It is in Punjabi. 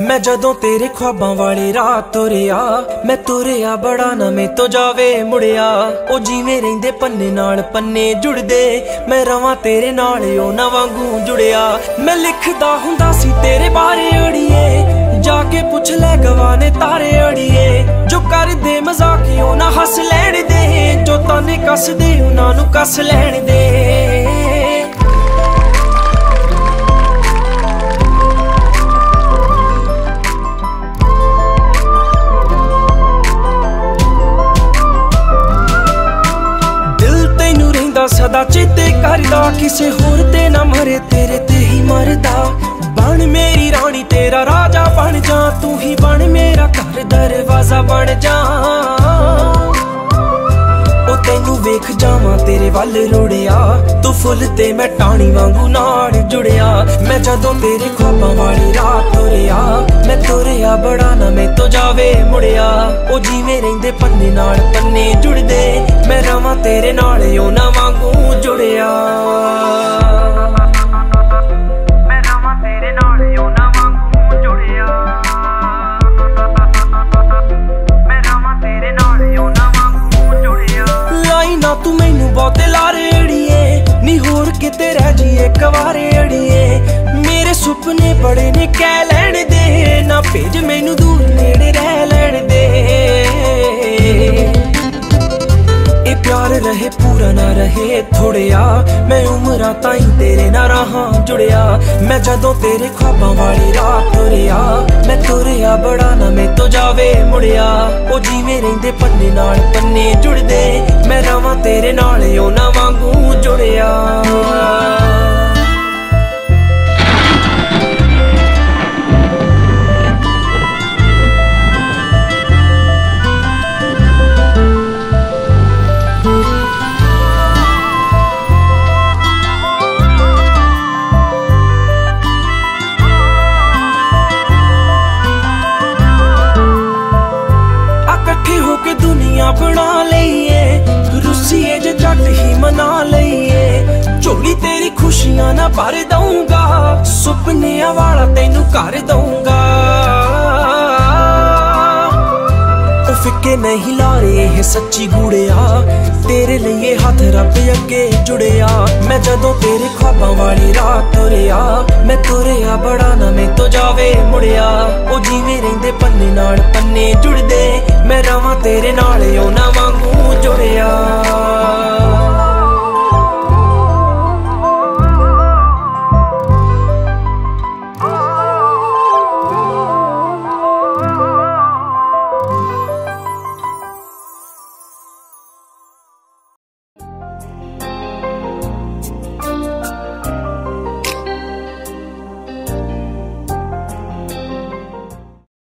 ਮੈਂ ਜਦੋਂ ਤੇਰੇ ਖੁਆਬਾਂ ਵਾਲੇ ਰਾਹ ਤੁਰਿਆ, ਮੈਂ ਤੁਰਿਆ ਬੜਾ ਨਵੇਂ ਤੋਂ ਜਾਵੇ ਮੁੜਿਆ। ਉਹ ਜਿਵੇਂ ਰਹਿੰਦੇ ਪੰਨੇ ਨਾਲ ਪੰਨੇ ਜੁੜਦੇ, ਮੈਂ ਰਵਾਂ ਤੇਰੇ ਨਾਲ ਉਹ ਵਾਂਗੂ ਜੁੜਿਆ। ਮੈਂ ਲਿਖਦਾ ਹੁੰਦਾ ਸੀ ਤੇਰੇ ਬਾਰੇ ਅੜੀਏ, ਜਾ ਕੇ ਪੁੱਛ ਲੈ ਗਵਾਨੇ ਤਾਰੇ ਅੜੀਏ। ਜੋ ਕਰਦੇ ਮਜ਼ਾਕਿਓ ਉਹਨਾਂ ਹੱਸ ਲੈਣ ਦੇ, ਜੋ ਤਾਨੇ ਕੱਸਦੇ, ਉਹਨਾਂ ਨੂੰ ਕੱਸ ਲੈਣ ਦੇ। ਸਦਾ ਚੇਤੇ ਕਰਦਾ, ਕਿਸੇ ਹੋਰ ਤੇ ਨਾ ਮਰੇ, ਤੇਰੇ ਤੇ ਹੀ ਮਰਦਾ। ਬਣ ਮੇਰੀ ਰਾਣੀ, ਤੇਰਾ ਰਾਜਾ ਬਣ ਜਾ, ਤੂੰ ਹੀ ਬਣ ਮੇਰਾ ਘਰ, ਦਰਵਾਜ਼ਾ ਬਣ ਜਾ। ਤੈਨੂੰ ਜਾਵਾਂ ਤੇਰੇ ਵੱਲ ਰੋੜਿਆ। ਤੂੰ ਫੁੱਲ ਤੇ ਮੈਂ ਟਾਣੀ ਵਾਂਗੂ ਨਾਲ ਜੁੜਿਆ। ਮੈਂ ਜਦੋਂ ਤੇਰੇ ਖੁਆਬਾਂ ਵਾਲੀ ਰਾਤ ਤੁਰਿਆ, ਮੈਂ ਤੁਰਿਆ ਬੜਾ ਨਾ ਮੈਂ ਤੋਂ ਜਾਵੇ ਮੁੜਿਆ। ਉਹ ਜਿਵੇਂ ਰਹਿੰਦੇ ਪੰਨੇ ਨਾਲ ਪੰਨੇ ਜੁੜਦੇ, ਮੈਂ ਰਵਾਂ ਤੇਰੇ ਨਾਲ ਉਹ ਨਾ ਵਾਂਗੂ ਜੁੜਿਆ। ਇੱਕ ਵਾਰੇ ਅੜੀਏ। ਮੇਰੇ ਸੁਪਨੇ ਬੜੇ ਨੇ, ਕਹਿ ਲੈਣ ਦੇ। ਨਾ ਭੇਜ ਮੈਨੂੰ ਦੂਰ ਨੇੜੇ ਰਹਿ ਲੈਣ ਦੇ। ਇਹ ਪਿਆਰ ਰਹੇ, ਪੂਰਾ ਨਾ ਰਹੇ ਥੋੜਿਆ ਮੈਂ ਉਮਰਾਂ ਤਾਈਂ ਤੇਰੇ ਨਾਲ ਰਹਾ, ਜੁੜਿਆ। ਮੈਂ ਜਦੋਂ ਤੇਰੇ ਖਾਬਾਂ ਵਾਲੀ ਰਾਹ ਤੁਰਿਆ, ਮੈਂ ਤੁਰਿਆ ਬੜਾ ਨਾ ਮੈਂ ਤੋਂ ਜਾਵੇ, ਮੁੜਿਆ। ਉਹ ਜਿਵੇਂ ਰਹਿੰਦੇ ਪੰਨੇ ਨਾਲ ਪੰਨੇ ਜੁੜਦੇ। ਮੈਂ ਰਵਾਂ ਤੇਰੇ ਨਾਲ ਉਹ ਭਰ ਦਊਂਗਾ, ਸੁਪਨਿਆਂ ਵਾਲਾ ਤੈਨੂੰ ਕਰ ਦਊਂਗਾ। ਉਹ ਫਿੱਕੇ ਨਹੀਂ ਲਾਰੇ, ਇਹ ਸੱਚੀ ਗੂੜਿਆ। ਤੇਰੇ ਲਈ ਇਹ ਹੱਥ ਰੱਬ ਅੱਗੇ ਜੁੜਿਆ। ਮੈਂ ਜਦੋਂ ਤੇਰੇ ਖੁਆਬਾਂ ਵਾਲੀ ਰਾਤ ਤੁਰਿਆ, ਮੈਂ ਤੁਰਿਆ ਬੜਾ ਨਾ ਮੈਂ ਤੋਂ ਜਾਵੇ ਮੁੜਿਆ। ਉਹ ਜਿਵੇਂ ਰਹਿੰਦੇ ਪੰਨੇ ਨਾਲ ਪੰਨੇ ਜੁੜਦੇ, ਮੈਂ ਰਵਾਂ ਤੇਰੇ ਨਾਲ